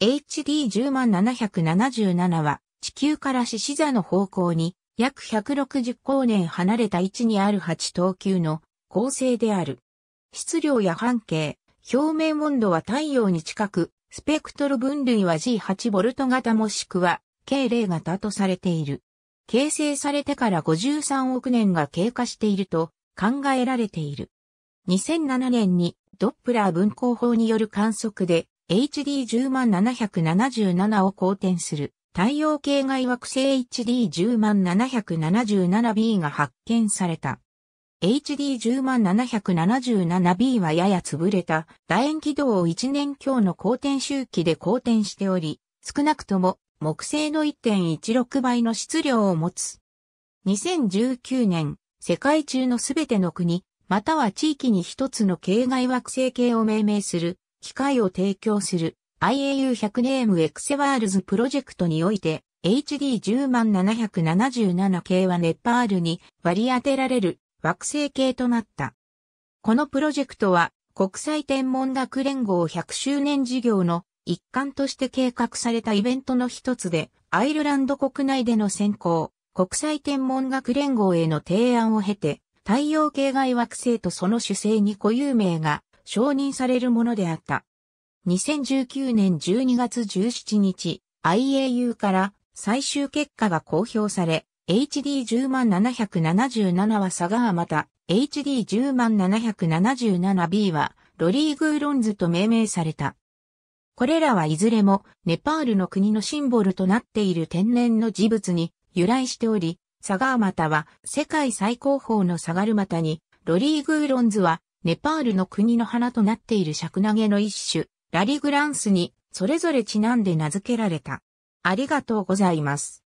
HD10777 は地球から獅子座の方向に約160光年離れた位置にある8等級の構成である。質量や半径、表面温度は太陽に近く、スペクトル分類は G8V 型もしくは K0 型とされている。形成されてから53億年が経過していると考えられている。2007年にドップラー分光法による観測で HD10777 を好転する太陽系外惑星 HD10777b が発見された。HD10777b はやや潰れた楕円軌道を1年強の公転周期で公転しており、少なくとも木星の1.16倍の質量を持つ。2019年、世界中のすべての国、または地域に一つの系外惑星系を命名する機会を提供する IAU100 ネームエクセワールズプロジェクトにおいて HD10777 系はネパールに割り当てられる惑星系となった。このプロジェクトは国際天文学連合100周年事業の一環として計画されたイベントの一つでアイルランド国内での選考、国際天文学連合への提案を経て太陽系外惑星とその主星に固有名が承認されるものであった。2019年12月17日、IAU から最終結果が公表され、HD10777 は佐川また、HD10777B はロリーグーロンズと命名された。これらはいずれもネパールの国のシンボルとなっている天然の事物に由来しており、サガーマタは世界最高峰のサガルマタに、ロリーグーロンズはネパールの国の花となっているシャクナゲの一種、ラリグランスにそれぞれちなんで名付けられた。ありがとうございます。